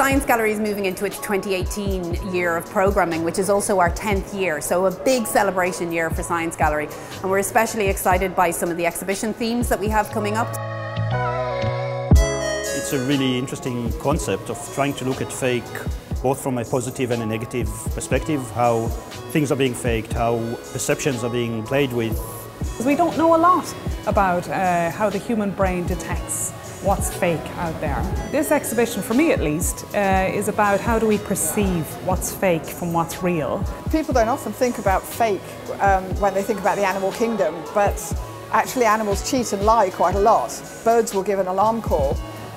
Science Gallery is moving into its 2018 year of programming, which is also our 10th year, so a big celebration year for Science Gallery. And we're especially excited by some of the exhibition themes that we have coming up. It's a really interesting concept of trying to look at fake both from a positive and a negative perspective, how things are being faked, how perceptions are being played with. We don't know a lot about uh, how the human brain detects what's fake out there. This exhibition, for me at least, uh, is about how do we perceive what's fake from what's real. People don't often think about fake um, when they think about the animal kingdom, but actually animals cheat and lie quite a lot. Birds will give an alarm call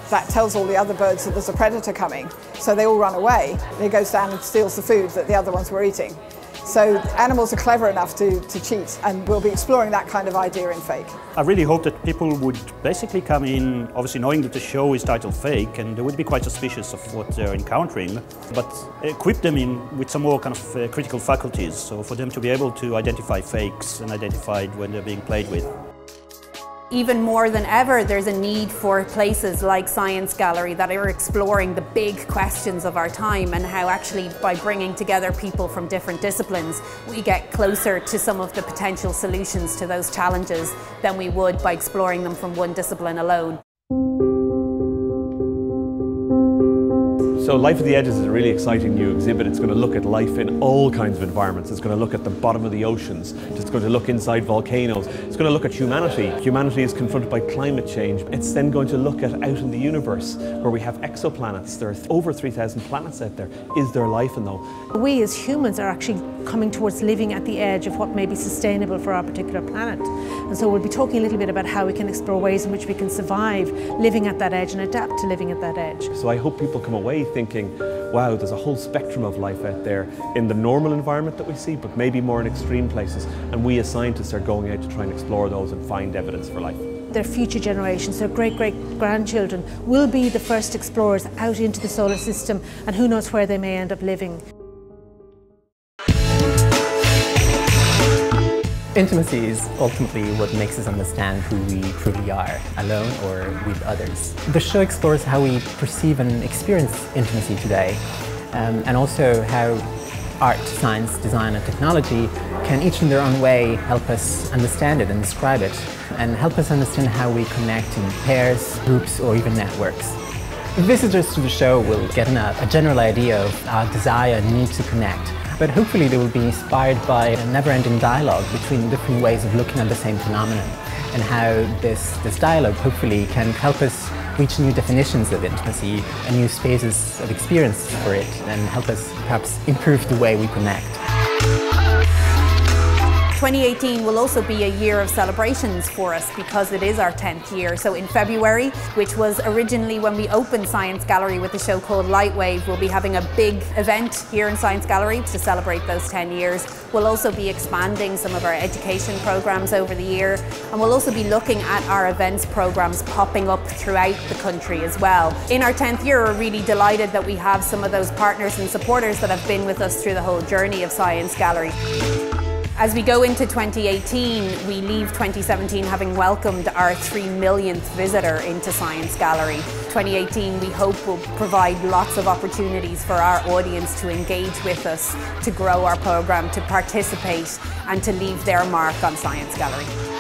that tells all the other birds that there's a predator coming, so they all run away. And he goes down and steals the food that the other ones were eating. So animals are clever enough to, to cheat and we'll be exploring that kind of idea in Fake. I really hope that people would basically come in, obviously knowing that the show is titled Fake and they would be quite suspicious of what they're encountering, but equip them in with some more kind of uh, critical faculties, so for them to be able to identify fakes and identify when they're being played with even more than ever, there's a need for places like Science Gallery that are exploring the big questions of our time and how actually by bringing together people from different disciplines, we get closer to some of the potential solutions to those challenges than we would by exploring them from one discipline alone. So Life at the Edges is a really exciting new exhibit. It's going to look at life in all kinds of environments. It's going to look at the bottom of the oceans. It's going to look inside volcanoes. It's going to look at humanity. Humanity is confronted by climate change. It's then going to look at out in the universe where we have exoplanets. There are over 3,000 planets out there. Is there life in them? We as humans are actually coming towards living at the edge of what may be sustainable for our particular planet. And so we'll be talking a little bit about how we can explore ways in which we can survive living at that edge and adapt to living at that edge. So I hope people come away thinking, wow, there's a whole spectrum of life out there in the normal environment that we see, but maybe more in extreme places. And we as scientists are going out to try and explore those and find evidence for life. Their future generations, their great great grandchildren, will be the first explorers out into the solar system, and who knows where they may end up living. Intimacy is ultimately what makes us understand who we truly are, alone or with others. The show explores how we perceive and experience intimacy today, um, and also how art, science, design and technology can each in their own way help us understand it and describe it, and help us understand how we connect in pairs, groups or even networks. Visitors to the show will get a, a general idea of our desire and need to connect, but hopefully they will be inspired by a never-ending dialogue between different ways of looking at the same phenomenon and how this, this dialogue hopefully can help us reach new definitions of intimacy and new spaces of experience for it and help us perhaps improve the way we connect. 2018 will also be a year of celebrations for us because it is our 10th year. So in February, which was originally when we opened Science Gallery with a show called Lightwave, we'll be having a big event here in Science Gallery to celebrate those 10 years. We'll also be expanding some of our education programs over the year and we'll also be looking at our events programs popping up throughout the country as well. In our 10th year, we're really delighted that we have some of those partners and supporters that have been with us through the whole journey of Science Gallery. As we go into 2018, we leave 2017 having welcomed our 3 millionth visitor into Science Gallery. 2018 we hope will provide lots of opportunities for our audience to engage with us, to grow our programme, to participate and to leave their mark on Science Gallery.